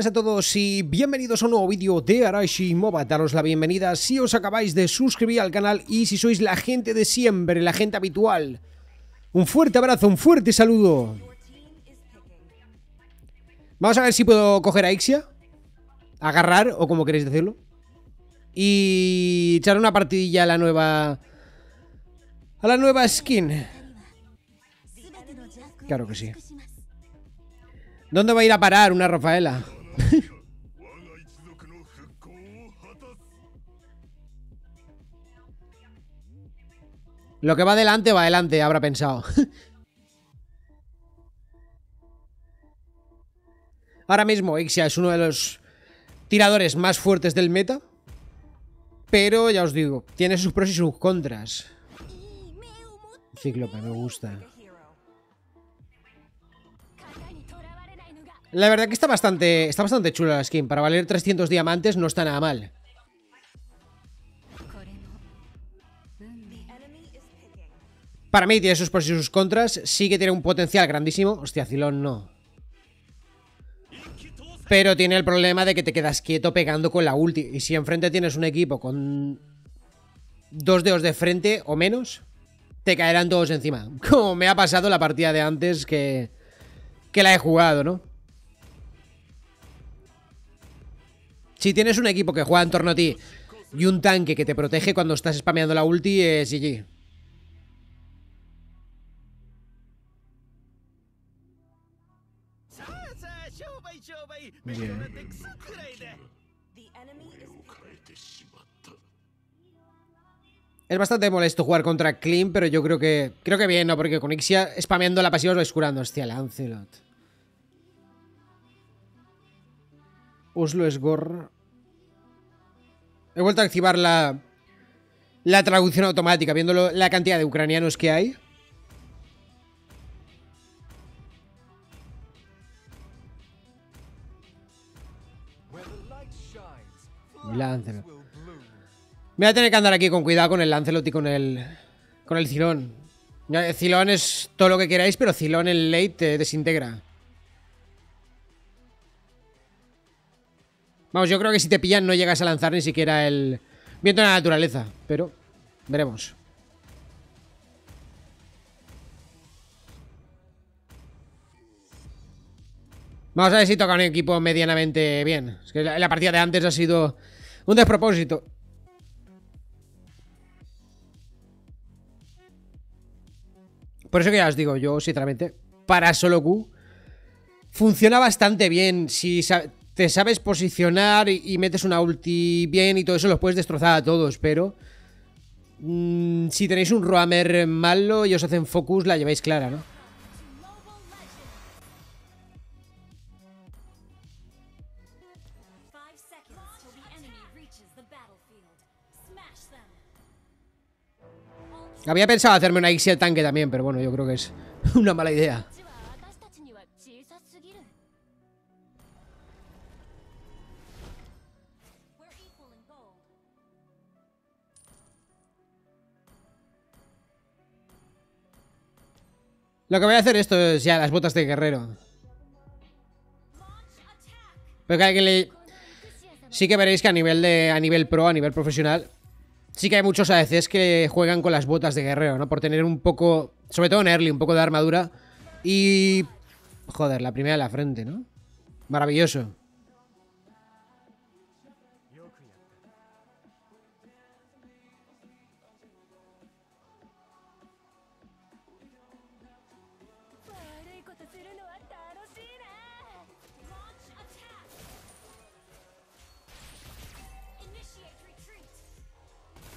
buenas a todos y bienvenidos a un nuevo vídeo de Arashi MOBA. Daros la bienvenida si os acabáis de suscribir al canal y si sois la gente de siempre, la gente habitual. Un fuerte abrazo, un fuerte saludo. Vamos a ver si puedo coger a Ixia. Agarrar, o como queréis decirlo. Y echar una partidilla a la nueva... A la nueva skin. Claro que sí. ¿Dónde va a ir a parar una Rafaela? Lo que va adelante, va adelante, habrá pensado. Ahora mismo Ixia es uno de los tiradores más fuertes del meta. Pero ya os digo, tiene sus pros y sus contras. Cíclope, me gusta. La verdad que está bastante, está bastante chula la skin. Para valer 300 diamantes no está nada mal. Para mí tiene sus pros y sus contras. Sí que tiene un potencial grandísimo. Hostia, Cilón no. Pero tiene el problema de que te quedas quieto pegando con la ulti. Y si enfrente tienes un equipo con dos dedos de frente o menos, te caerán todos encima. Como me ha pasado la partida de antes que, que la he jugado, ¿no? Si tienes un equipo que juega en torno a ti y un tanque que te protege cuando estás spameando la ulti, es GG. Es bastante molesto jugar contra Clean, pero yo creo que... Creo que bien, ¿no? Porque con Ixia spameando la pasiva os vais curando. Hostia, Lancelot. Oslo Esgorra. He vuelto a activar la, la traducción automática, viendo la cantidad de ucranianos que hay. Lancelot. Me voy a tener que andar aquí con cuidado con el Lancelot y con el con el Cilón. Cilón es todo lo que queráis, pero Cilón en late te desintegra. Vamos, yo creo que si te pillan no llegas a lanzar ni siquiera el viento de la naturaleza, pero veremos. Vamos a ver si toca un equipo medianamente bien. Es que la, partida de antes ha sido un despropósito. Por eso que ya os digo, yo sinceramente, para solo Q, funciona bastante bien. Si te sabes posicionar y, metes una ulti bien y todo eso, los puedes destrozar a todos, pero... Mm, si tenéis un Roamer malo y os hacen focus, la lleváis clara, ¿no? Había pensado hacerme una Ixia tanque también, pero bueno, yo creo que es una mala idea. Lo que voy a hacer esto es ya las botas de guerrero. Pero que le... Sí que veréis que a nivel de a nivel pro, a nivel profesional, sí que hay muchos ADCs que juegan con las botas de guerrero, ¿no? Por tener un poco, sobre todo en early, un poco de armadura. Y... Joder, la primera de la frente, ¿no? Maravilloso.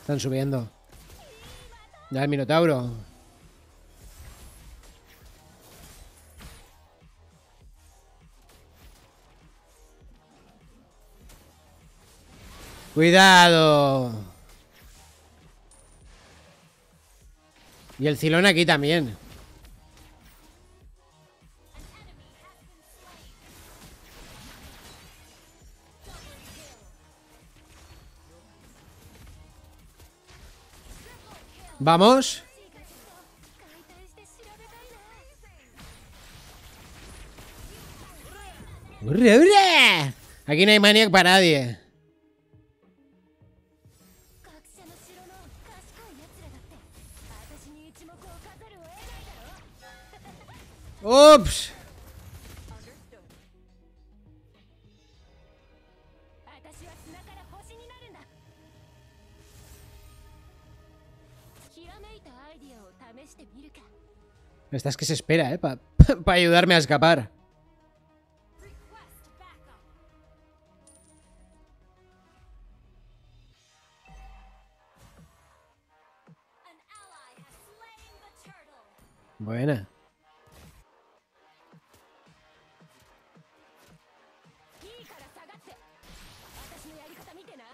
Están subiendo. Ya el Minotauro. Cuidado. Y el Cilón aquí también. Vamos. ¡Hurra, Aquí no hay maniac para nadie. 学 Estás que se espera, ¿eh? Para pa ayudarme a escapar. Buena.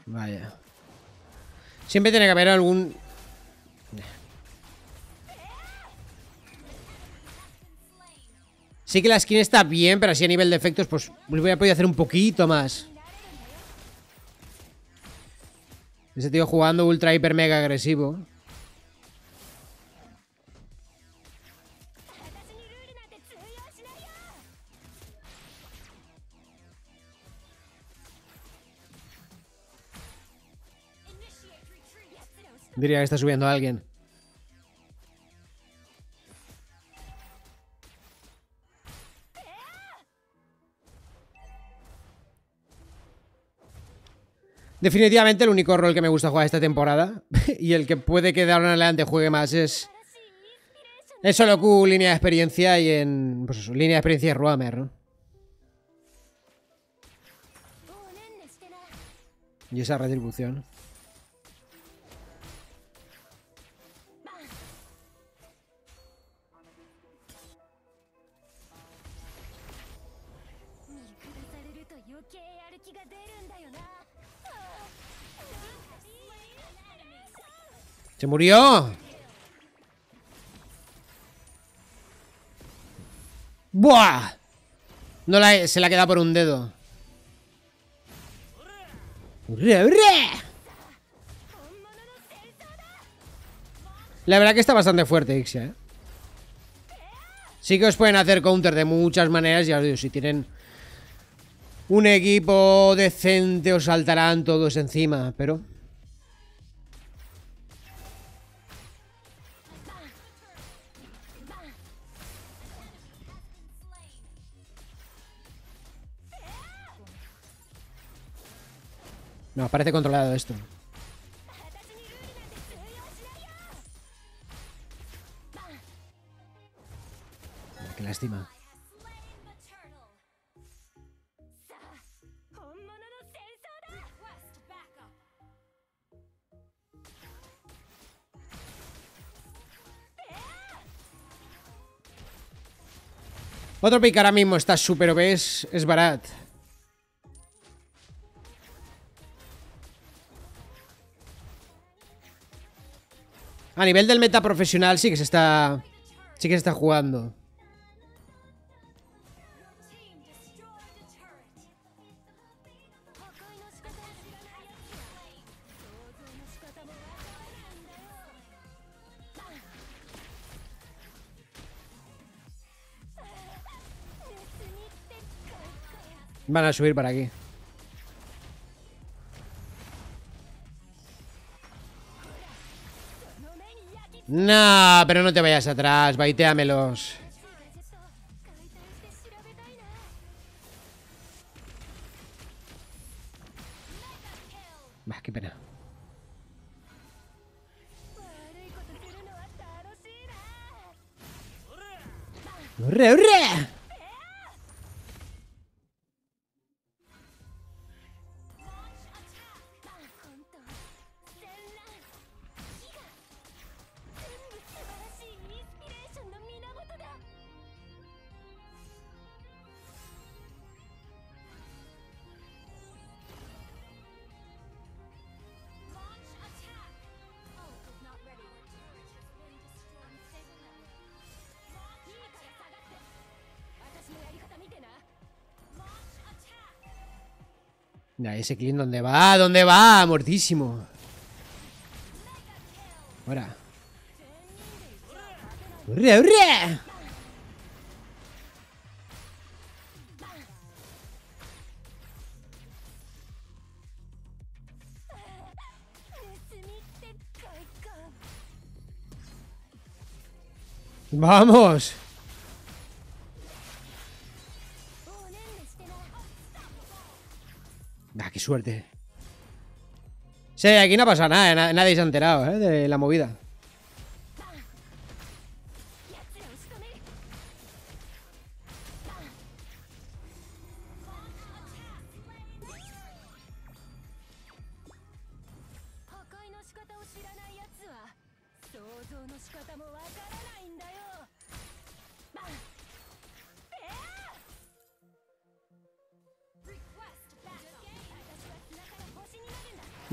Vaya. Siempre tiene que haber algún Sí que la skin está bien, pero así a nivel de efectos, pues, pues voy a poder hacer un poquito más. Ese tío jugando ultra, hiper, mega agresivo. Diría que está subiendo a alguien. Definitivamente el único rol que me gusta jugar esta temporada y el que puede que en adelante juegue más es en solo Q, línea de experiencia y en... Pues eso, línea de experiencia y Ruamer, ¿no? Y esa retribución. ¡Se murió! ¡Buah! No la se la ha quedado por un dedo. La verdad que está bastante fuerte Ixia, ¿eh? Sí que os pueden hacer counter de muchas maneras, ya os digo, si tienen un equipo decente os saltarán todos encima, pero... No, parece controlado esto. Qué lástima. Otro pick ahora mismo está super OP, es Barat. A nivel del meta profesional sí que se está. Sí que se está jugando. Destroyed a turret 破 Nah, pero no te vayas atrás, baiteamelos. Bah, qué pena. ¡Hurra, hurra! Mira, ese clean, ¿dónde va? ¿Dónde va? Mortísimo. ¡Vamos! Ah, qué suerte. Sí, aquí no pasa nada, na- nadie se ha enterado ¿eh? de la movida.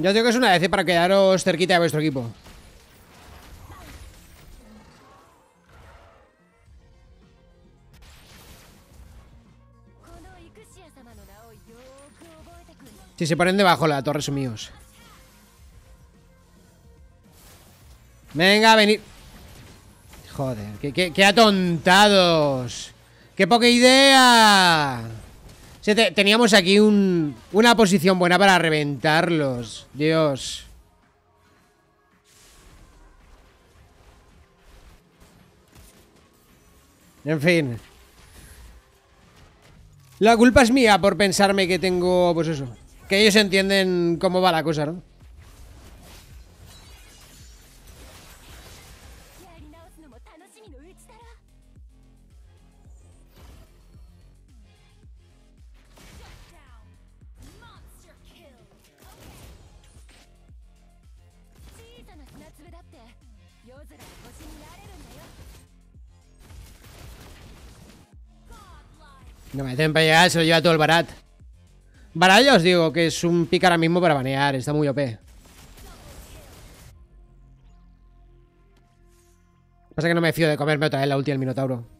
Yo digo que es una DC para quedaros cerquita de vuestro equipo. Si se ponen debajo la torre, son míos. Venga, venir. Joder, qué, qué, qué atontados. ¡Qué poca idea! Teníamos aquí un, una posición buena para reventarlos. Dios. En fin. La culpa es mía por pensarme que tengo, pues eso. Que ellos entienden cómo va la cosa, ¿no? No me hacen para llegar, se lo lleva todo el Barat. Barat os digo que es un pick ahora mismo para banear, está muy OP. Pasa que no me fío de comerme otra vez la ulti del Minotauro.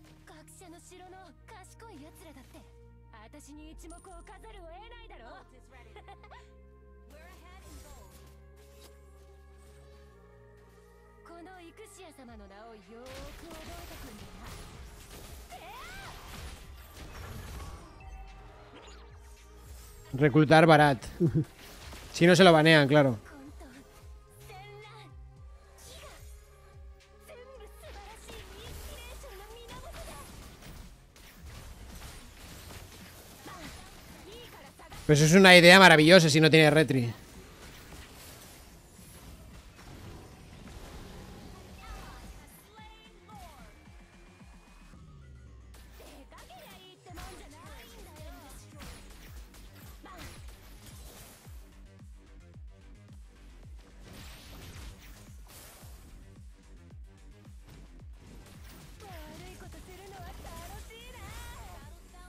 Reclutar Barat. si no se lo banean, claro. Pues es una idea maravillosa si no tiene retri.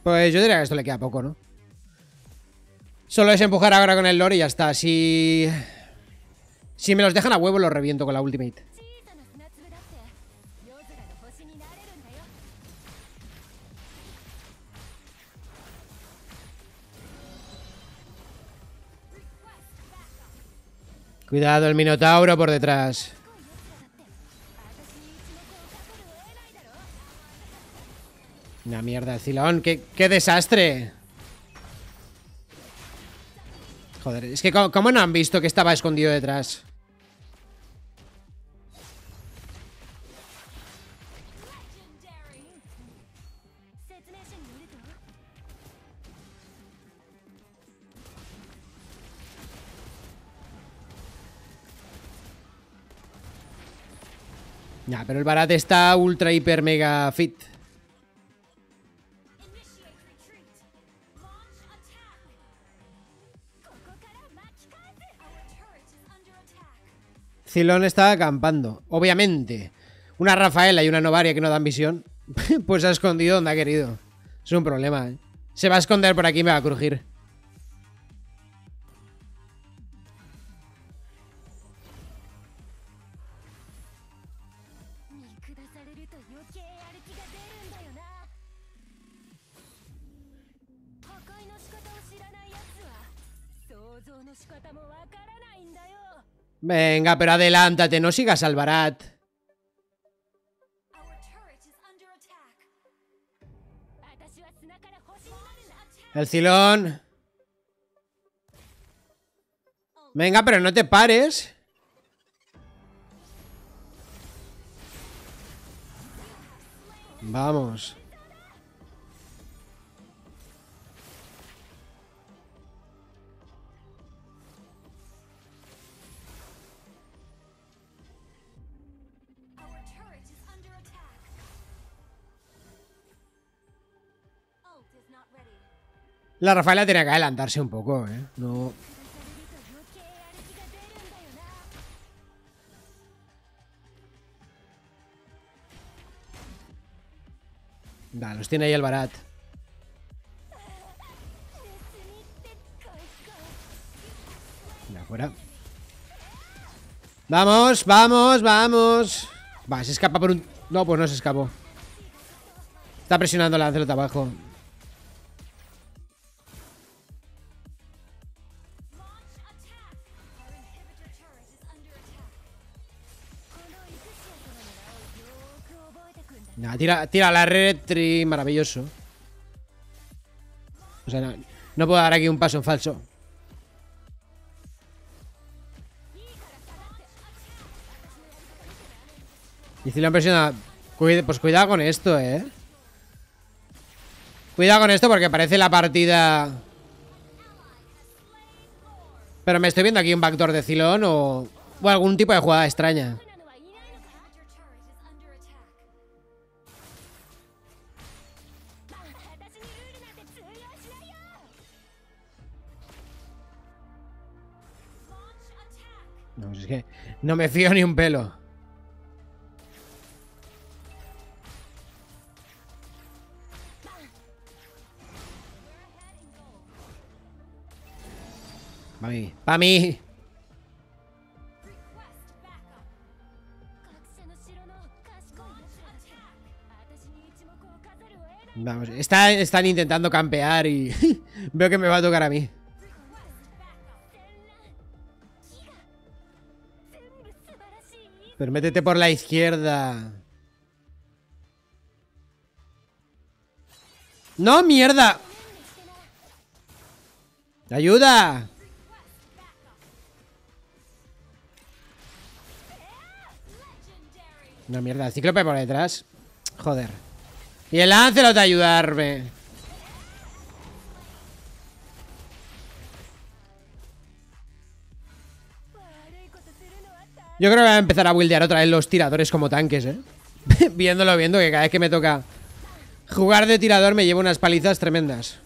Pues yo diría que esto le queda poco, ¿no? Solo es empujar ahora con el lore y ya está. Si... Si me los dejan a huevo, los reviento con la ultimate. Cuidado el Minotauro por detrás. una mierda el Zilón. ¡Qué, desastre! Joder, es que ¿cómo no han visto que estaba escondido detrás? Ya, nah, pero el Barat está ultra, hiper, mega fit. Cilón está acampando. Obviamente. Una Rafaela y una Novaria que no dan visión. pues se ha escondido donde ha querido. Es un problema, ¿eh? Se va a esconder por aquí y me va a crujir. Venga, pero adelántate, no sigas al Barat. El Cilón. Venga, pero no te pares. Vamos. La Rafaela tenía que adelantarse un poco, ¿eh? No... Da, los tiene ahí el Barat. De afuera. Vamos, vamos, vamos. Va, se escapa por un... No, pues no se escapó. Está presionando la Lancelot abajo. Nada, tira, tira la retri, maravilloso. O sea, no, puedo dar aquí un paso en falso. Y si lo pues cuidado con esto, ¿eh? Cuidado con esto porque parece la partida... Pero me estoy viendo aquí un backdoor de Cilón o... O algún tipo de jugada extraña. No, es que no me fío ni un pelo. Pa' mí, pa' mí. Vamos, están intentando campear y veo que me va a tocar a mí. Pero métete por la izquierda. ¡No, mierda! ¡Ayuda! Una mierda, cíclope por detrás. Joder. Y el Lancelot a ayudarme. Yo creo que voy a empezar a buildear otra vez los tiradores como tanques, eh. Viéndolo, viendo que cada vez que me toca jugar de tirador me llevo unas palizas tremendas.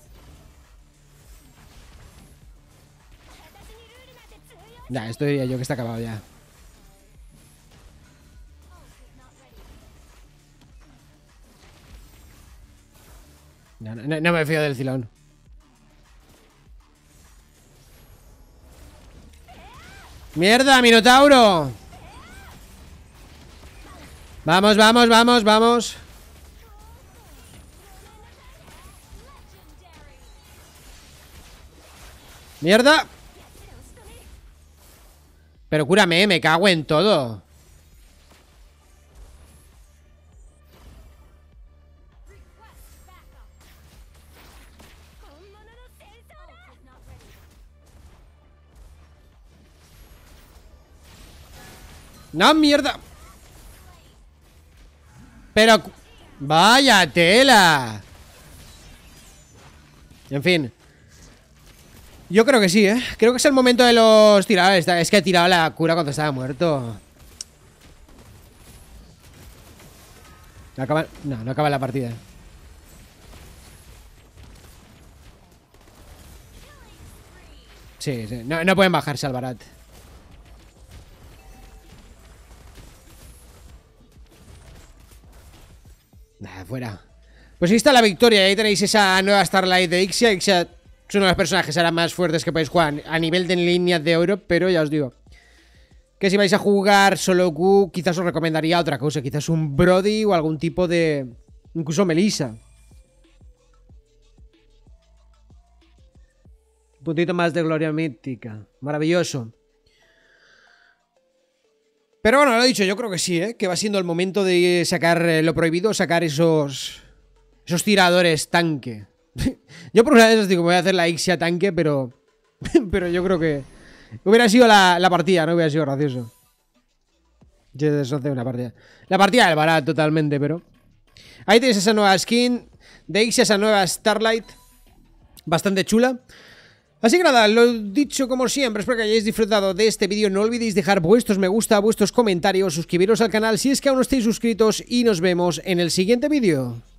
Ya, esto diría yo que está acabado ya. No, no, no me fío del Cilón. ¡Mierda, Minotauro! Vamos, vamos, vamos, vamos. ¡Mierda! Pero cúrame, me cago en todo. Request backup. Pero... ¡Vaya tela! En fin. Yo creo que sí, ¿eh? Creo que es el momento de los tiradores. Es que he tirado la cura cuando estaba muerto. No acaba... No, no acaba la partida. Sí, sí. No, no pueden bajarse al barat. Nada, fuera. Pues ahí está la victoria. Ahí tenéis esa nueva Starlight de Ixia. Ixia es uno de los personajes ahora más fuertes que podéis jugar a nivel de líneas de oro. Pero ya os digo que si vais a jugar solo Q, quizás os recomendaría otra cosa. Quizás un Brody o algún tipo de. Incluso Melissa. Un puntito más de gloria mítica. Maravilloso. Pero bueno, lo he dicho, yo creo que sí, ¿eh? que va siendo el momento de sacar eh, lo prohibido, sacar esos esos tiradores tanque. yo por una vez os digo, voy a hacer la Ixia tanque, pero pero yo creo que hubiera sido la, la partida, no hubiera sido gracioso. Yo deshace una partida. La partida del Barat totalmente, pero Ahí tenéis esa nueva skin de Ixia, esa nueva Starlight. Bastante chula. Así que nada, lo dicho como siempre, espero que hayáis disfrutado de este vídeo. No olvidéis dejar vuestros me gusta, vuestros comentarios, suscribiros al canal si es que aún no estáis suscritos y nos vemos en el siguiente vídeo.